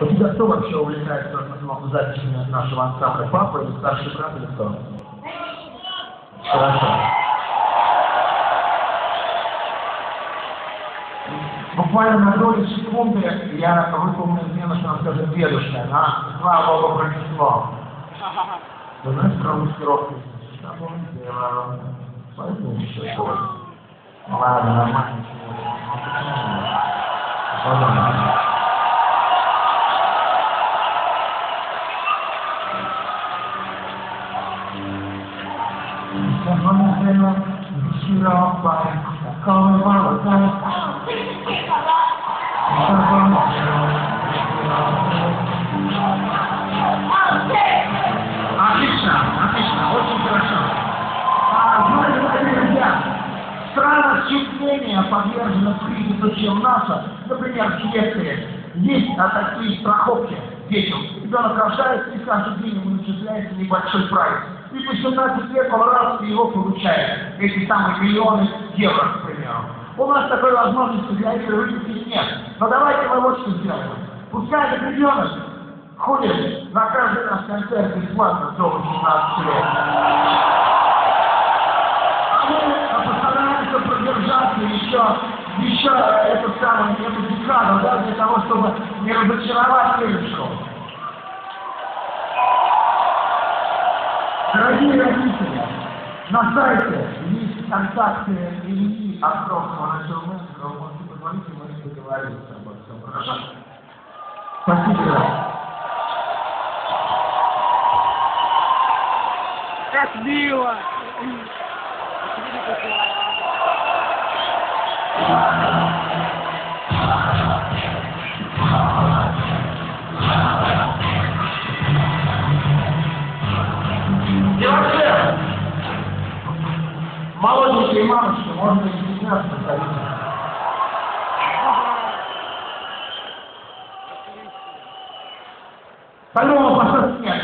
У тебя кто вообще увлекается записями нашего ансамбля? Папа или старший брат или кто? Хорошо. Буквально на долю секунды я выполнил измену, что нам скажет дедушка. Нас, слава Богу, пронесло. Вы знаете про рок? Да, помните, э, поэтому еще. Ладно, нормально. Buonasera, riuscirò a fare come voglio. Отлично, отлично, очень хорошо. А, дорогие друзья, страна чуть менее подвержена кризису, чем наша, например, в Швеции, есть а, такие страховки детям. Ребенок рождается, и каждый день ему начисляется небольшой прайс. И по 17 лет он раз его получает. Эти самые миллионы евро, к примеру. У нас такой возможности для этой выпуски нет. Но давайте мы вот что сделаем. Пускай этот ребенок ходит на каждый наш концерт бесплатно до 18 лет. Еще эту самую, эту декаду, да, для того, чтобы не разочаровать дедушку. Дорогие родители, на сайте есть контакты Ильи Островского менеджера, вы можете позвонить, и мы договоримся обо всем. Хорошо? Спасибо. Как мило! И вообще, молоденькие мамочки, можно не стесняться ходить. По-любому, пошел снег.